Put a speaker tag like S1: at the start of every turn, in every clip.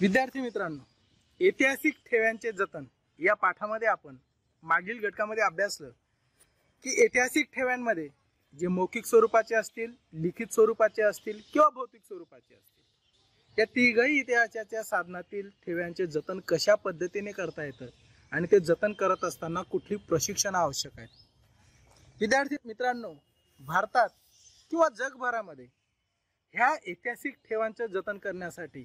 S1: विद्यार्थी मित्रांनो ऐतिहासिक ठेव्यांचे जतन. या पाठामध्ये आपण मागील घटकामध्ये अभ्यासलं की ऐतिहासिक ठेव्यांमध्ये जे मौखिक स्वरूपाचे असतील लिखित स्वरूपाचे असतील किंवा भौतिक स्वरूपाचे असतील या तिघही इतिहासाच्या साधनातील ठेव्यांचे जतन कशा पद्धतीने करता येतं आणि ते जतन करत असताना कुठली प्रशिक्षण आवश्यक आहे विद्यार्थी मित्रांनो भारतात किंवा जगभरामध्ये ह्या ऐतिहासिक ठेवांचं जतन करण्यासाठी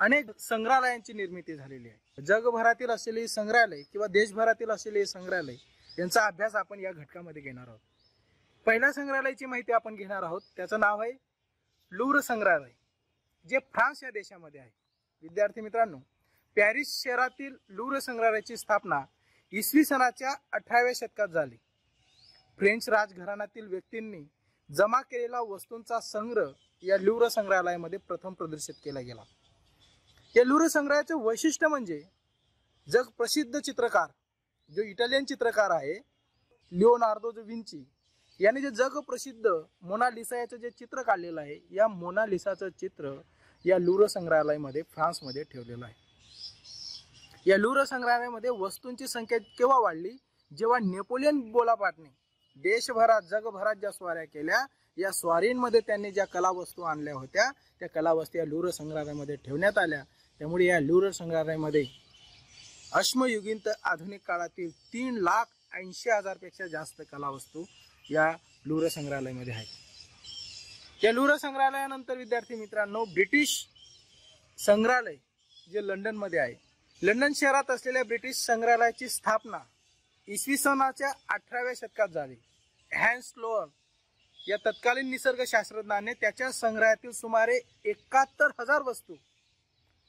S1: अनेक संग्रहालयांची निर्मिती झालेली आहे. जगभरातील असलेले संग्रहालय किंवा देशभरातील असलेले संग्रहालय यांचा अभ्यास आपण या घटकामध्ये घेणार आहोत. पहिल्या संग्रहालयाची माहिती आपण घेणार आहोत. त्याचं नाव आहे लूर संग्रहालय जे फ्रान्स या देशामध्ये आहे. विद्यार्थी मित्रांनो पॅरिस शहरातील लूर संग्रहालयाची स्थापना इसवी सनाच्या अठराव्या शतकात झाली. फ्रेंच राजघराण्यातील व्यक्तींनी जमा केलेला वस्तूंचा संग्रह या लूर संग्रहालयामध्ये प्रथम प्रदर्शित केला गेला. या लुर संग्रहाचं वैशिष्ट्य म्हणजे जग प्रसिद्ध चित्रकार जो इटालियन चित्रकार आहे लिओनार्दो जो विंची याने जे जग प्रसिद्ध मोनालिसा याचं जे चित्र काढलेलं आहे या मोनालिसाचं चित्र या लुर संग्रहालयामध्ये फ्रान्समध्ये ठेवलेलं आहे. या लुर संग्रहालयामध्ये वस्तूंची संख्या केव्हा वाढली? जेव्हा नेपोलियन बोलापाटने देशभरात जगभरात ज्या स्वाऱ्या केल्या या स्वारींमध्ये त्यांनी ज्या कलावस्तू आणल्या होत्या त्या कलावस्तू या लुर संग्रहालयामध्ये ठेवण्यात आल्या. त्यामुळे या लुर संग्रहालयामध्ये अश्मयुगीन तर आधुनिक काळातील तीन लाख ऐंशी हजारपेक्षा जास्त कलावस्तू या लुर संग्रहालयामध्ये आहेत. या लुर संग्रहालयानंतर विद्यार्थी मित्रांनो ब्रिटिश संग्रहालय जे लंडनमध्ये आहे लंडन शहरात असलेल्या ब्रिटिश संग्रहालयाची स्थापना इसवी सनाच्या अठराव्या शतकात झाली. हॅन्स लोअर या तत्कालीन निसर्गशास्त्रज्ञाने त्याच्या संग्रहातील सुमारे एकाहत्तर हजार वस्तू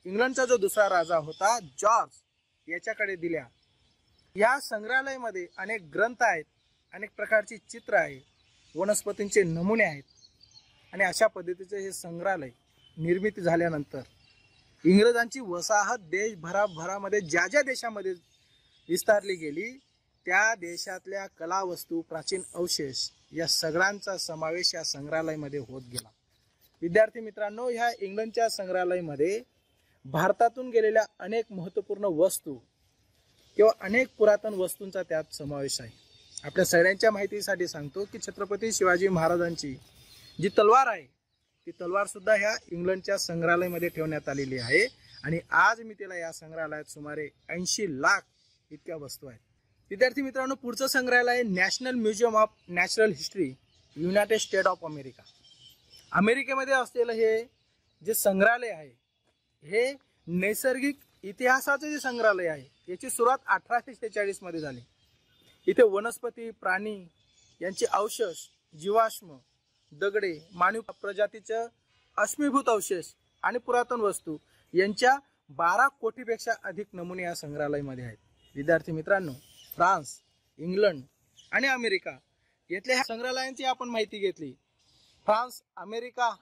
S1: इंग्लंडचा जो दुसरा राजा होता जॉर्ज याच्याकडे दिल्या. या संग्रहालयामध्ये अनेक ग्रंथ आहेत अनेक प्रकारची चित्र आहे वनस्पतींचे नमुने आहेत आणि अशा पद्धतीचे हे संग्रहालय निर्मिती झाल्यानंतर इंग्रजांची वसाहत देशभराभरामध्ये ज्या ज्या देशामध्ये विस्तारली गेली त्या देशातल्या कलावस्तू प्राचीन अवशेष या सगळ्यांचा समावेश या संग्रहालयामध्ये होत गेला. विद्यार्थी मित्रांनो ह्या इंग्लंडच्या संग्रहालयामध्ये भारतातून गेलेल्या अनेक महत्त्वपूर्ण वस्तू किंवा अनेक पुरातन वस्तूंचा त्यात समावेश आहे. आपल्या सगळ्यांच्या माहितीसाठी सांगतो की छत्रपती शिवाजी महाराजांची जी तलवार आहे ती तलवारसुद्धा ह्या इंग्लंडच्या संग्रहालयामध्ये ठेवण्यात आलेली आहे. आणि आज मी तिला या संग्रहालयात सुमारे ऐंशी लाख इतक्या वस्तू आहेत. विद्यार्थी मित्रांनो पुढचं संग्रहालय आहे national museum of natural history United State of America. अमेरिकेमध्ये असलेलं हे जे संग्रहालय आहे हे नैसर्गिक इतिहासाचं जे संग्रहालय आहे याची सुरुवात अठराशे शेहेचाळीसमध्ये झाली. इथे वनस्पती प्राणी यांचे अवशेष जीवाश्म दगडे मानव प्रजातीचं अश्मीभूत अवशेष आणि पुरातन वस्तू यांच्या बारा कोटीपेक्षा अधिक नमुने या संग्रहालयामध्ये आहेत. विद्यार्थी मित्रांनो फ्रान्स इंग्लंड आणि अमेरिका येथल्या ह्या संग्रहालयांची आपण माहिती घेतली. फ्रान्स अमेरिका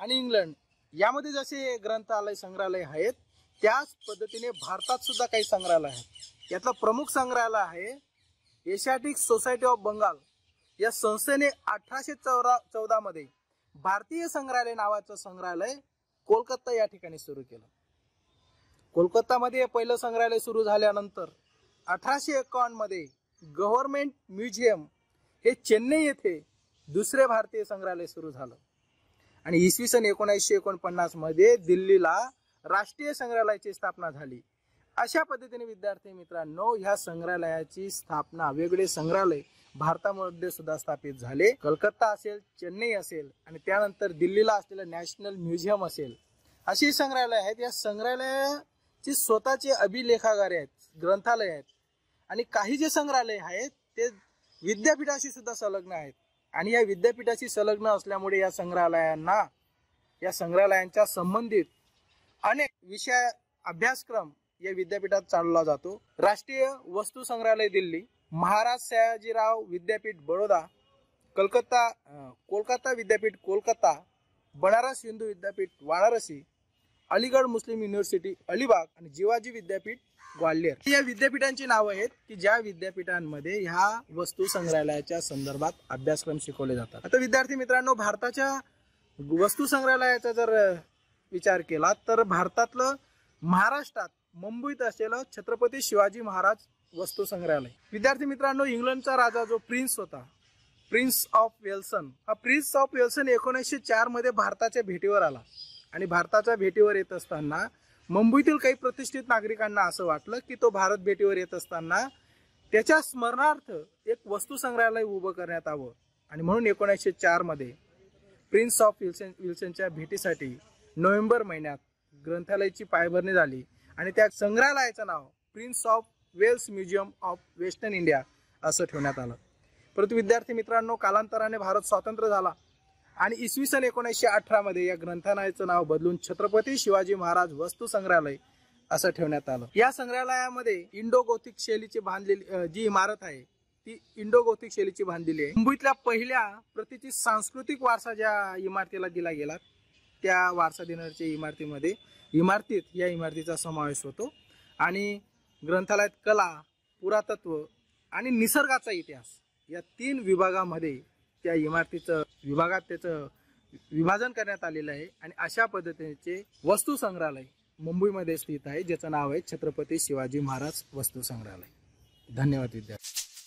S1: आणि इंग्लंड यामध्ये जसे ग्रंथालय संग्रहालय आहेत त्याच पद्धतीने भारतात सुद्धा काही संग्रहालय आहेत. यातलं प्रमुख संग्रहालय आहे एशियाटिक सोसायटी ऑफ बंगाल. या संस्थेने अठराशे चौदा चौदामध्ये भारतीय संग्रहालय नावाचं संग्रहालय कोलकाता या ठिकाणी सुरू केलं. कोलकातामध्ये पहिलं संग्रहालय सुरू झाल्यानंतर अठराशे एकावन्नमध्ये गव्हर्मेंट गव्हर्नमेंट म्युझियम हे चेन्नई येथे दुसरे भारतीय संग्रहालय सुरू झालं. आणि इसवी सन एकोणीसशे एकोणपन्नासमध्ये दिल्लीला राष्ट्रीय संग्रहालयाची स्थापना झाली. अशा पद्धतीने विद्यार्थी मित्रांनो ह्या संग्रहालयाची स्थापना वेगळे संग्रहालय भारतामध्ये सुद्धा स्थापित झाले. कलकत्ता असेल चेन्नई असेल आणि त्यानंतर दिल्लीला असलेलं नॅशनल म्युझियम असेल. अशी संग्रहालय आहेत. या संग्रहालयाची स्वतःचे अभिलेखागारे आहेत ग्रंथालय आहेत. आणि काही जे संग्रहालय आहेत ते विद्यापीठाशी सुद्धा संलग्न आहेत. आणि या विद्यापीठाशी संलग्न असल्यामुळे या संग्रहालयांना या संग्रहालयांच्या संबंधित अनेक विषय अभ्यासक्रम या विद्यापीठात चालवला जातो. राष्ट्रीय वस्तू संग्रहालय दिल्ली महाराज सयाजीराव विद्यापीठ बडोदा कलकत्ता कोलकाता विद्यापीठ कोलकाता बनारस हिंदू विद्यापीठ वाराणसी अलीगड मुस्लिम युनिव्हर्सिटी अलिबाग आणि जिवाजी विद्यापीठ ग्वाल्हेर. या विद्यापीठांची नावं आहेत की ज्या विद्यापीठांमध्ये ह्या वस्तू संग्रहालयाच्या संदर्भात अभ्यासक्रम शिकवले जातात. आता विद्यार्थी मित्रांनो भारताच्या वस्तू संग्रहालयाचा जर विचार केला तर भारतातलं महाराष्ट्रात मुंबईत असलेलं छत्रपती शिवाजी महाराज वस्तू संग्रहालय. विद्यार्थी मित्रांनो इंग्लंडचा राजा जो प्रिन्स होता प्रिन्स ऑफ वेल्सन. हा प्रिन्स ऑफ वेल्सन एकोणीसशे चारमध्ये भारताच्या भेटीवर आला. आणि भारताच्या भेटीवर येत असताना मुंबईतील काही प्रतिष्ठित नागरिकांना असं वाटलं की तो भारत भेटीवर येत असताना त्याच्या स्मरणार्थ एक वस्तू संग्रहालय उभं करण्यात यावं आणि म्हणून एकोणीसशे चारमध्ये प्रिन्स ऑफ विल्सन विल्सनच्या भेटीसाठी नोव्हेंबर महिन्यात ग्रंथालयाची पायभरणी झाली. आणि त्या संग्रहालयाचं नाव Prince of Wales museum of western India असं ठेवण्यात आलं. परंतु विद्यार्थी मित्रांनो कालांतराने भारत स्वातंत्र्य झाला. आणि इसवी सन एकोणीसशे अठरामध्ये या ग्रंथालयाचं नाव बदलून छत्रपती शिवाजी महाराज वस्तू संग्रहालय असं ठेवण्यात आलं. या संग्रहालयामध्ये इंडो गोथिक शैलीची बांधलेली जी इमारत आहे ती इंडो गोथिक शैलीची बांधलेली आहे. मुंबईतल्या पहिल्या प्रतीची सांस्कृतिक वारसा ज्या इमारतीला दिला गेला त्या वारसा देण्याच्या इमारतीमध्ये इमारतीत या इमारतीचा समावेश होतो. आणि ग्रंथालयात कला पुरातत्व आणि निसर्गाचा इतिहास या तीन विभागामध्ये त्या इमारतीचं विभागात त्याचं विभाजन करण्यात आलेलं आहे आणि अशा पद्धतीचे वस्तू संग्रहालय मुंबईमध्ये स्थित आहे ज्याचं नाव आहे छत्रपती शिवाजी महाराज वस्तू संग्रहालय. धन्यवाद विद्यार्थी.